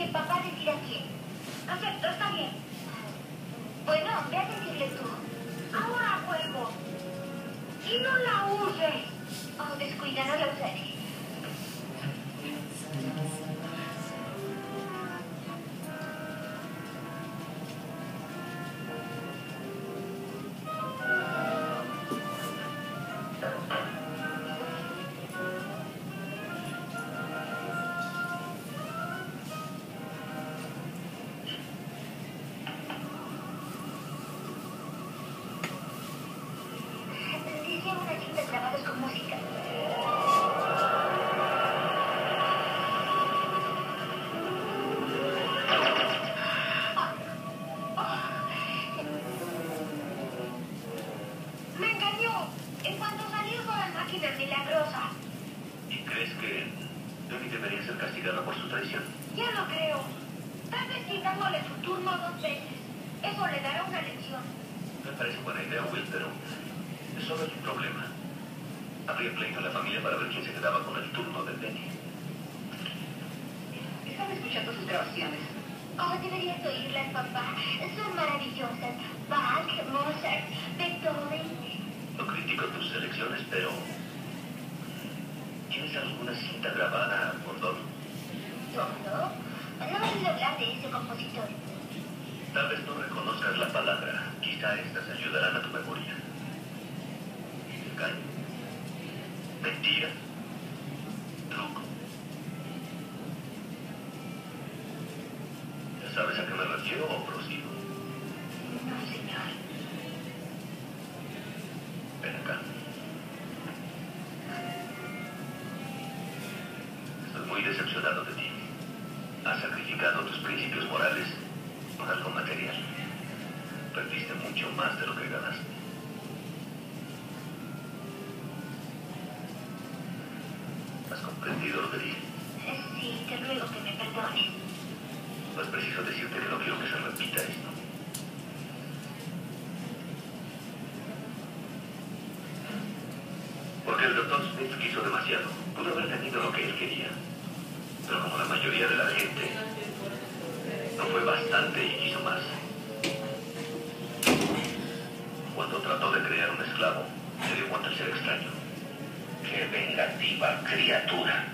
Que papá decida quién. Acepto, está bien. Bueno, ve a decirle tú. Ahora juego. Y no la uses. Oh, descuida, no la usaré. Perdiste mucho más de lo que ganaste. ¿Has comprendido lo que dije? Sí, te ruego que me perdones. No es preciso decirte que no quiero que se repita esto. Porque el doctor Smith quiso demasiado. Pudo haber tenido lo que él quería. Pero como la mayoría de la gente, esclavo, se dio cuenta de ser extraño. ¡Qué vengativa criatura!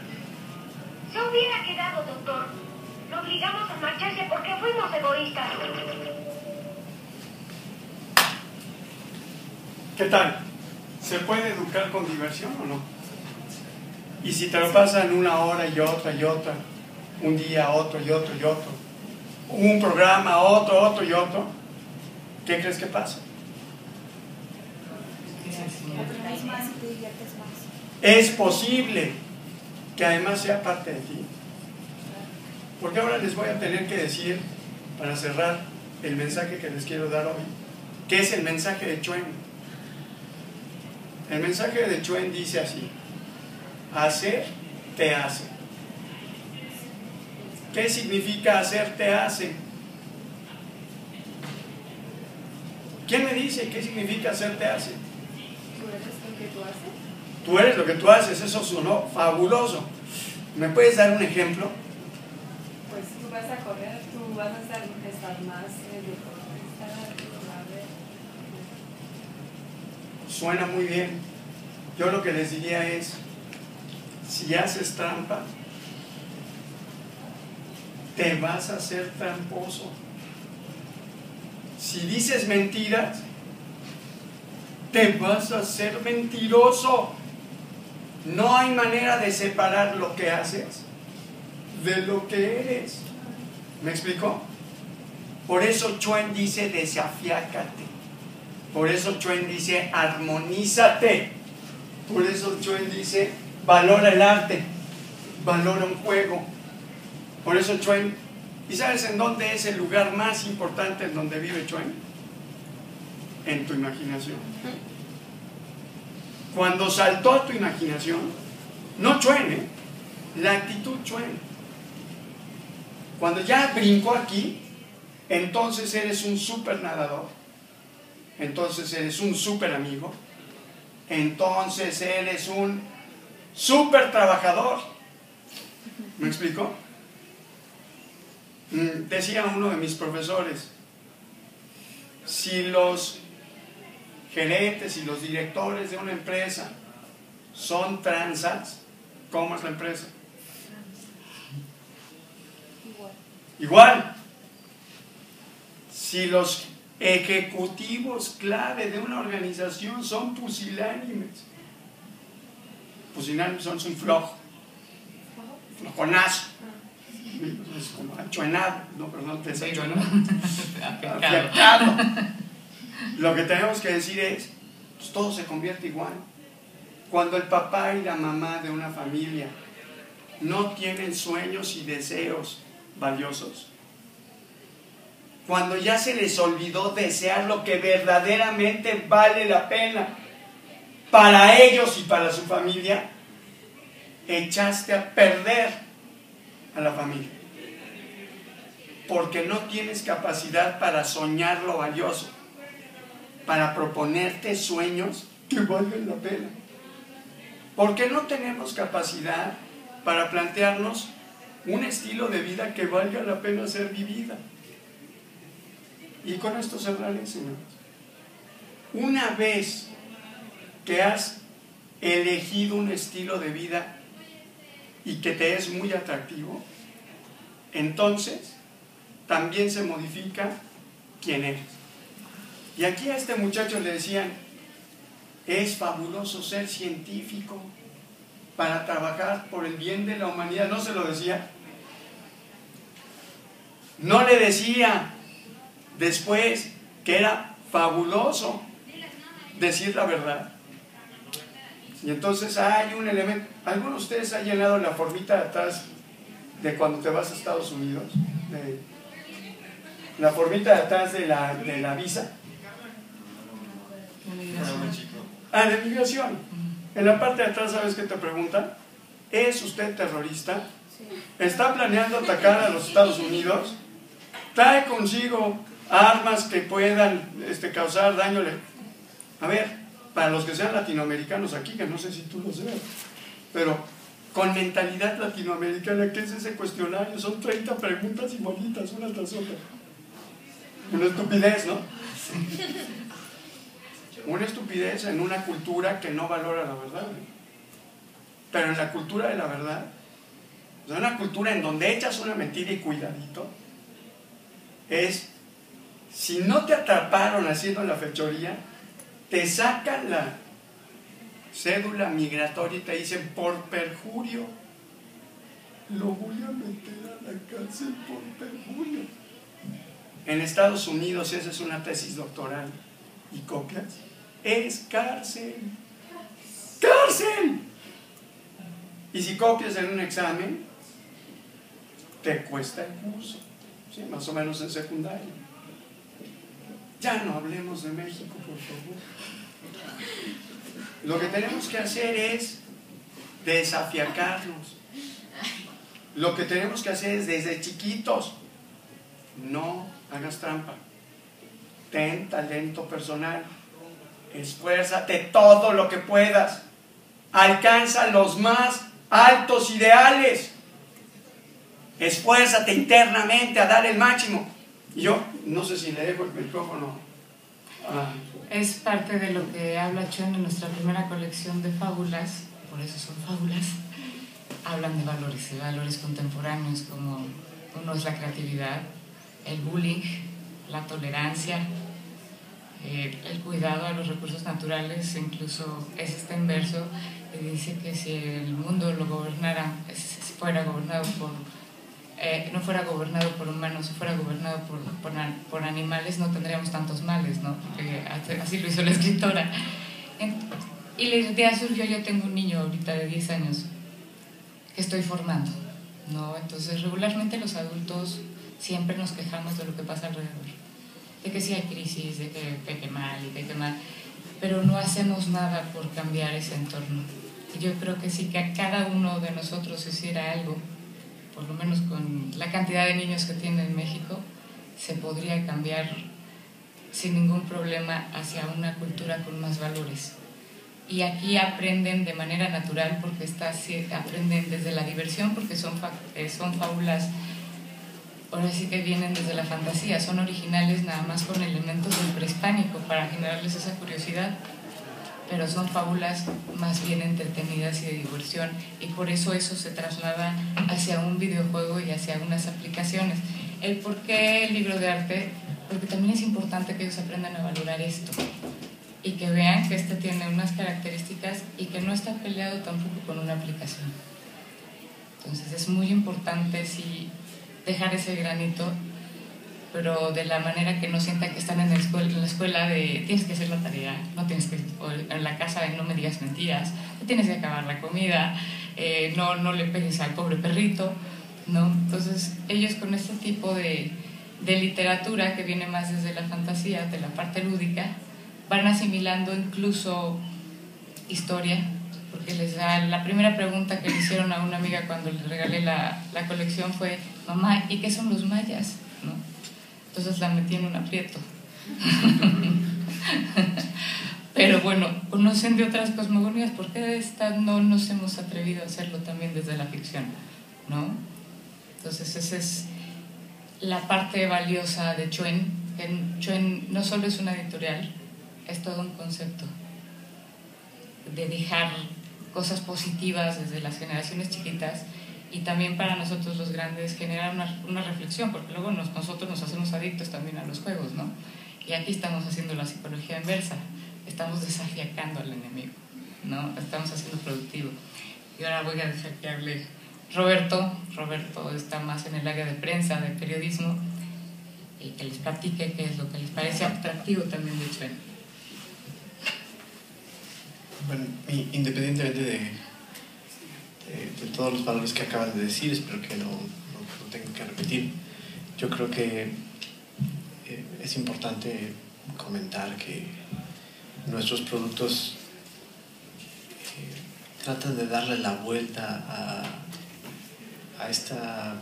Se hubiera quedado, doctor. Lo obligamos a marcharse porque fuimos egoístas. ¿Qué tal? ¿Se puede educar con diversión o no? Y si te lo pasan una hora y otra y otra, un día otro y otro y otro, un programa, otro, otro y otro, ¿qué crees que pasa? ¿Qué es posible que además sea parte de ti. Porque ahora les voy a tener que decir, para cerrar el mensaje que les quiero dar hoy, que es el mensaje de Chuen. El mensaje de Chuen dice así, hacer te hace. ¿Qué significa hacer te hace? ¿Quién me dice qué significa hacer te hace? Tú eres lo que tú haces. Tú eres lo que tú haces, eso sonó fabuloso. ¿Me puedes dar un ejemplo? Pues tú vas a correr, tú vas a estar, estar más eh. Suena muy bien. Yo lo que les diría es, si haces trampa, te vas a hacer tramposo. Si dices mentiras, te vas a hacer mentiroso. No hay manera de separar lo que haces de lo que eres. ¿Me explicó? Por eso Chuen dice desafiácate. Por eso Chuen dice armonízate. Por eso Chuen dice valora el arte, valora un juego. Por eso Chuen, ¿y sabes en dónde es el lugar más importante en donde vive Chuen? En tu imaginación. Cuando saltó a tu imaginación, no Chuen, ¿eh? la actitud Chuen. Cuando ya brincó aquí, entonces eres un super nadador, entonces eres un super amigo, entonces eres un super trabajador. ¿Me explico? Mm, Decía uno de mis profesores, si los gerentes y los directores de una empresa son transas, ¿cómo es la empresa? Igual. Igual, si los ejecutivos clave de una organización son pusilánimes, pusilánimes son un flojo, flojonazo, es como achuenado, no, pero no te Sí, desachueno, bueno. [LAUGHS] Lo que tenemos que decir es, pues todo se convierte igual. Cuando el papá y la mamá de una familia no tienen sueños y deseos valiosos, cuando ya se les olvidó desear lo que verdaderamente vale la pena para ellos y para su familia, echaste a perder a la familia. Porque no tienes capacidad para soñar lo valioso, para proponerte sueños que valgan la pena. Porque no tenemos capacidad para plantearnos un estilo de vida que valga la pena ser vivida. Y con esto cerraré, señores. Una vez que has elegido un estilo de vida y que te es muy atractivo, entonces también se modifica quién eres. Y aquí a este muchacho le decían, es fabuloso ser científico para trabajar por el bien de la humanidad. ¿No se lo decía? No le decía después que era fabuloso decir la verdad. Y entonces hay un elemento. ¿Alguno de ustedes ha llenado la formita de atrás de cuando te vas a Estados Unidos? La formita de atrás de la, de la visa. Ah, de migración. En la parte de atrás, ¿sabes qué te preguntan? ¿Es usted terrorista? ¿Está planeando atacar a los Estados Unidos? ¿Trae consigo armas que puedan este, causar daño? A ver, para los que sean latinoamericanos aquí, que no sé si tú lo seas, pero con mentalidad latinoamericana, ¿qué es ese cuestionario? Son 30 preguntas igualitas, una tras otra. Una estupidez, ¿no? Una estupidez en una cultura que no valora la verdad. Pero en la cultura de la verdad, o una cultura en donde echas una mentira y cuidadito, es, si no te atraparon haciendo la fechoría, te sacan la cédula migratoria y te dicen, por perjurio, lo voy a meter a la cárcel por perjurio. En Estados Unidos esa es una tesis doctoral y copias, es cárcel. cárcel. Y si copias en un examen, te cuesta el curso, ¿sí? más o menos en secundaria. Ya no hablemos de México, por favor. Lo que tenemos que hacer es desafiacarnos. Lo que tenemos que hacer es desde chiquitos, no hagas trampa. Ten talento personal. Esfuérzate todo lo que puedas. Alcanza los más altos ideales. Esfuérzate internamente a dar el máximo. Yo no sé si le dejo el micrófono. a- Es parte de lo que habla Chen en nuestra primera colección de fábulas, por eso son fábulas. Hablan de valores, de valores contemporáneos como uno es la creatividad, el bullying, la tolerancia, eh, el cuidado a los recursos naturales, incluso es este inverso que dice que si el mundo lo gobernara, si fuera gobernado por eh, no fuera gobernado por humanos, si fuera gobernado por, por, por animales, no tendríamos tantos males, ¿no? Porque así- lo hizo la [LAUGHS] escritora. Y la idea surgió, yo tengo un niño ahorita de 10 años que estoy formando, ¿no? Entonces, regularmente los adultos siempre nos quejamos de lo que pasa alrededor, de que sí hay crisis, de que, de que mal y de que mal, pero no hacemos nada por cambiar ese entorno. Yo creo que sí que a cada uno de nosotros hiciera algo, por lo menos con la cantidad de niños que tiene en México, se podría cambiar sin ningún problema hacia una cultura con más valores. Y aquí aprenden de manera natural porque está, aprenden desde la diversión porque son, eh, son fábulas, ahora sí que vienen desde la fantasía, son originales nada más con elementos del prehispánico para generarles esa curiosidad pero son fábulas más bien entretenidas y de diversión y por eso eso se traslada hacia un videojuego y hacia unas aplicaciones. El por qué el libro de arte, porque también es importante que ellos aprendan a valorar esto y que vean que este tiene unas características y que no está peleado tampoco con una aplicación. Entonces es muy importante sí dejar ese granito pero de la manera que no sientan que están en la escuela, tienes que hacer la tarea, no tienes que, o en la casa no me digas mentiras, no tienes que acabar la comida, eh, no, no le pegues al pobre perrito, ¿no? Entonces ellos con este tipo de, de literatura que viene más desde la fantasía, de la parte lúdica, van asimilando incluso historia, porque les da, la primera pregunta que le hicieron a una amiga cuando le regalé la, la colección fue, mamá, ¿y qué son los mayas? ¿no? Entonces la metí en un aprieto. [LAUGHS] Pero bueno, conocen de otras cosmogonías, ¿por qué de esta no nos hemos atrevido a hacerlo también desde la ficción? ¿No? Entonces esa es la parte valiosa de Chuen. Chuen no solo es una editorial, es todo un concepto de dejar cosas positivas desde las generaciones chiquitas y también para nosotros los grandes generar una, una reflexión, porque luego nos- nosotros nos hacemos adictos también a los juegos, ¿no? Y aquí estamos haciendo la psicología inversa, estamos desafiacando al enemigo, ¿no? Estamos haciendo productivo. Y ahora voy a dejar que hable Roberto, Roberto está más en el área de prensa, de periodismo, y que les platique qué es lo que les parece atractivo también de Chuen. Bueno, independientemente de, de, de todos los valores que acaban de decir, espero que no, no, tengan que repetir. Yo creo que eh, es importante comentar que nuestros productos eh, tratan de darle la vuelta a, a esta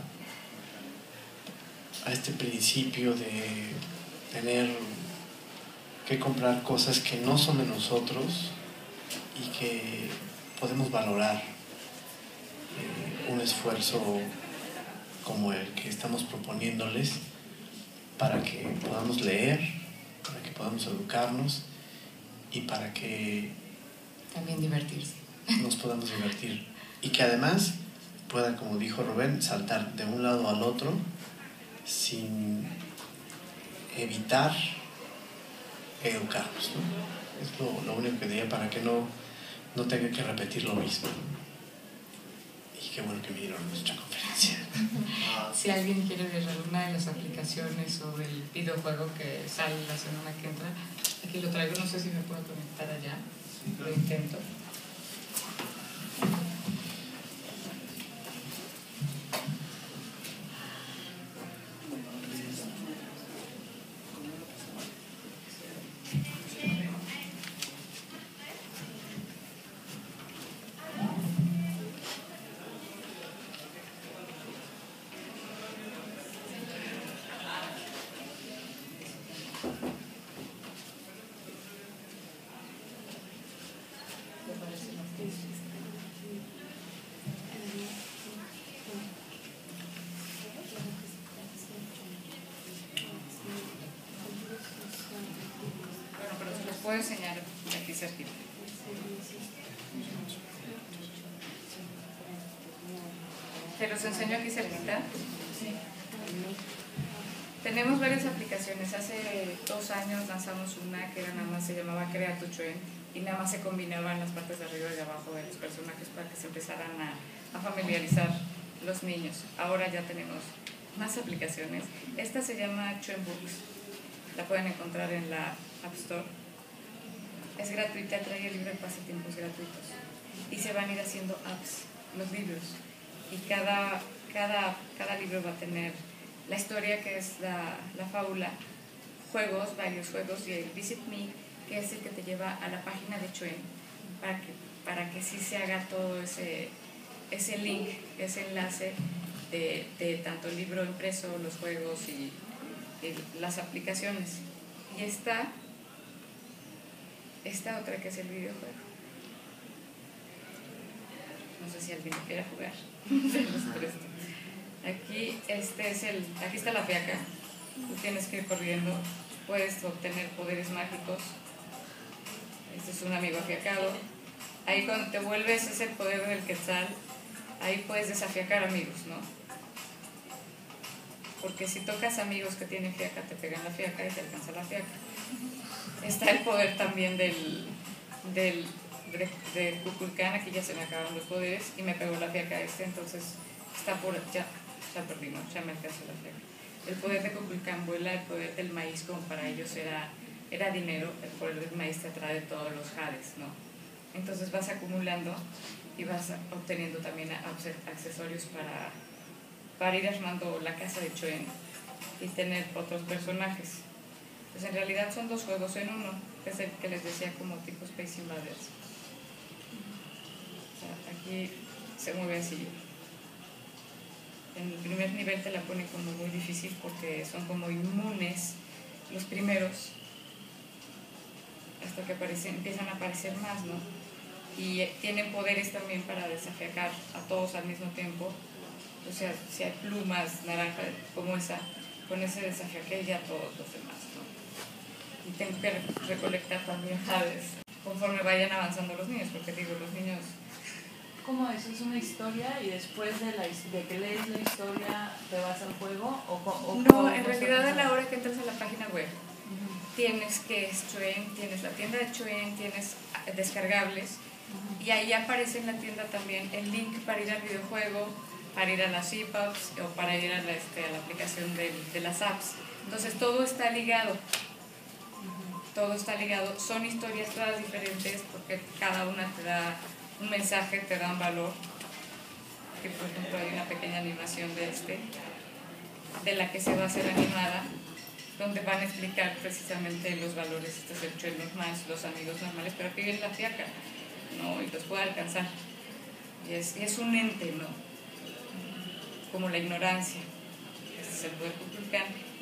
a este principio de tener que comprar cosas que no son de nosotros y que podemos valorar eh, un esfuerzo como el que estamos proponiéndoles para que podamos leer, para que podamos educarnos y para que También divertirse. nos podamos divertir. Y que además pueda, como dijo Rubén, saltar de un lado al otro sin evitar educarnos. ¿no? Es lo, lo único que diría para que no, no tenga que repetir lo mismo. Y qué bueno que vinieron a nuestra conferencia. [LAUGHS] Si alguien quiere ver alguna de las aplicaciones o del videojuego que sale la semana que entra, aquí lo traigo, no sé si me puedo conectar allá, lo intento. Tu Trend y nada más se combinaban las partes de arriba y de abajo de los personajes para que se empezaran a, a familiarizar los niños. Ahora ya tenemos más aplicaciones. Esta se llama Trend Books. La pueden encontrar en la App Store. Es gratuita, trae el libro de pasatiempos gratuitos. Y se van a ir haciendo apps, los libros. Y cada, cada, cada libro va a tener la historia que es la, la fábula, juegos, varios juegos, y el Visit Me, que es el que te lleva a la página de Chuen, para que, para que sí se haga todo ese, ese link, ese enlace de, de tanto el libro impreso, los juegos y, las aplicaciones. Y está esta otra que es el videojuego. No sé si alguien quiere jugar. [LAUGHS] Aquí, este es el, aquí está la fiaca. Tú tienes que ir corriendo. Puedes obtener poderes mágicos. Este es un amigo afiacado. Ahí cuando te vuelves es el poder del quetzal. Ahí puedes desafiacar amigos, ¿no? Porque si tocas amigos que tienen fiaca, te pegan la fiaca y te alcanza la fiaca. Está el poder también del, del de, de Kukulkan, aquí ya se me acabaron los poderes y me pegó la fiaca este, entonces está por ya, ya perdí, ¿no? ya me alcanzó la fiaca. El poder de Kukulkan vuela, el poder del maíz como para ellos era, era dinero, el poder del maíz te atrae todos los jades, ¿no? Entonces vas acumulando y vas obteniendo también accesorios para, para ir armando la casa de Choen y tener otros personajes. Pues en realidad son dos juegos en uno, que es el que les decía como tipo Space Invaders. Aquí se mueve así. En el primer nivel te la pone como muy difícil porque son como inmunes los primeros hasta que aparecen, empiezan a aparecer más, ¿no? Y tienen poderes también para desafiar a todos al mismo tiempo. O sea, si hay plumas naranja como esa, con ese desafiaque ya todos los demás, ¿no? Y tengo que recolectar también jades conforme vayan avanzando los niños, porque digo, los niños... ¿Cómo es? ¿Es una historia y después de, la, de que lees la historia te vas al juego? ¿O, o no, en realidad a la hora que entras a la página web. Tienes que es Chuen, tienes la tienda de Chuen, tienes descargables y ahí aparece en la tienda también el link para ir al videojuego, para ir a las EPUBs o para ir a la, este, a la aplicación de, de las apps. Entonces todo está ligado todo está ligado. Son historias todas diferentes porque cada una te da un mensaje, te da un valor. Que por ejemplo hay una pequeña animación de este, de la que se va a hacer animada, donde van a explicar precisamente los valores. Este es el chuel normal, los amigos normales, pero aquí viene la fiaca, ¿no? Y los puede alcanzar. Y es, es un ente, ¿no? Como la ignorancia. Este es el poder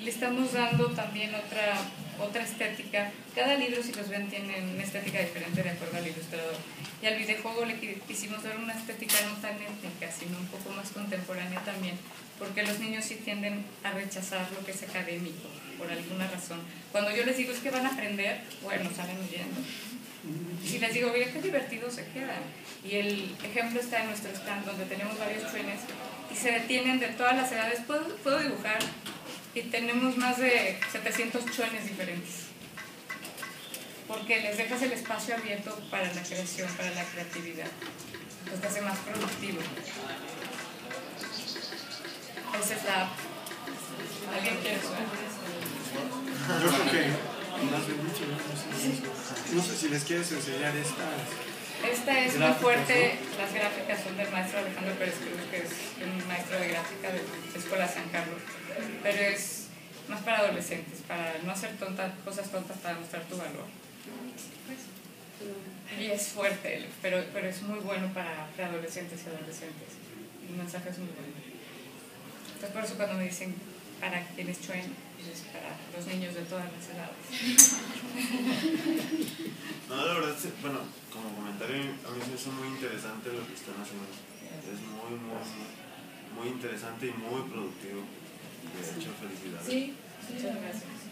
le estamos dando también otra otra estética. Cada libro, si los ven, tiene una estética diferente de acuerdo al ilustrador. Y al videojuego le quisimos dar una estética no tan étnica, sino un poco más contemporánea también, porque los niños sí tienden a rechazar lo que es académico, por alguna razón. Cuando yo les digo es que van a aprender, bueno, salen huyendo. Si les digo, mira qué divertido se quedan. Y el ejemplo está en nuestro stand, donde tenemos varios chuenes y se detienen de todas las edades. ¿Puedo, puedo dibujar? y tenemos más de 700 chuenes diferentes. Porque les dejas el espacio abierto para la creación, para la creatividad. Los te hace más productivo. Esa es la. ¿Alguien quiere? Yo creo que las de mucho, no sé si les quieres enseñar estas. Esta es muy fuerte, las gráficas son del maestro Alejandro Pérez Cruz, que es un maestro de gráfica de la Escuela San Carlos, pero es más para adolescentes, para no hacer tontas, cosas tontas para mostrar tu valor. Y es fuerte, pero, pero es muy bueno para adolescentes y adolescentes. El mensaje es muy bueno. Entonces por eso cuando me dicen para quienes chuen, es para los niños de todas las edades. [LAUGHS] No, la verdad, bueno, como comentario, a mí me hace muy interesante lo que están haciendo. Es muy, muy, muy interesante y muy productivo. De hecho, felicidades. Sí, muchas gracias.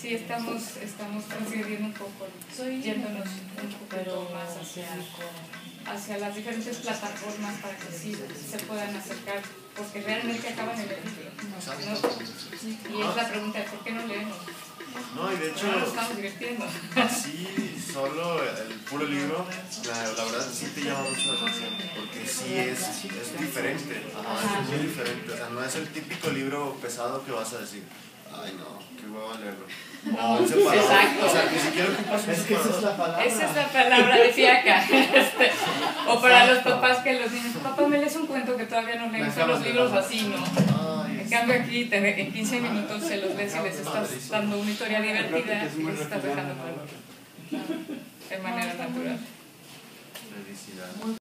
Sí, estamos, estamos transgrediendo un poco, yéndonos un poquito más hacia, hacia las diferentes plataformas para que sí se puedan acercar, porque realmente acaban el libro. ¿no? Y es la pregunta de por qué no leemos. No, y de hecho, No nos estamos divirtiendo. así, solo el puro libro, la, la verdad sí te llama mucho la atención, porque sí es, es diferente, ajá, es muy diferente. O sea, no es el típico libro pesado que vas a decir, ay no, qué huevo leerlo. No, un separador. exacto. O sea, ni siquiera ocupas un Es que esa es la palabra. Esa es la palabra de fiaca. Este, o para los papás que los niños, papá, me lees un cuento que todavía no leí, son los libros así, ¿no? Ay, En cambio aquí te- en 15 minutos se los lees y les estás dando una historia divertida y les estás dejando jugar de manera natural. Felicidades.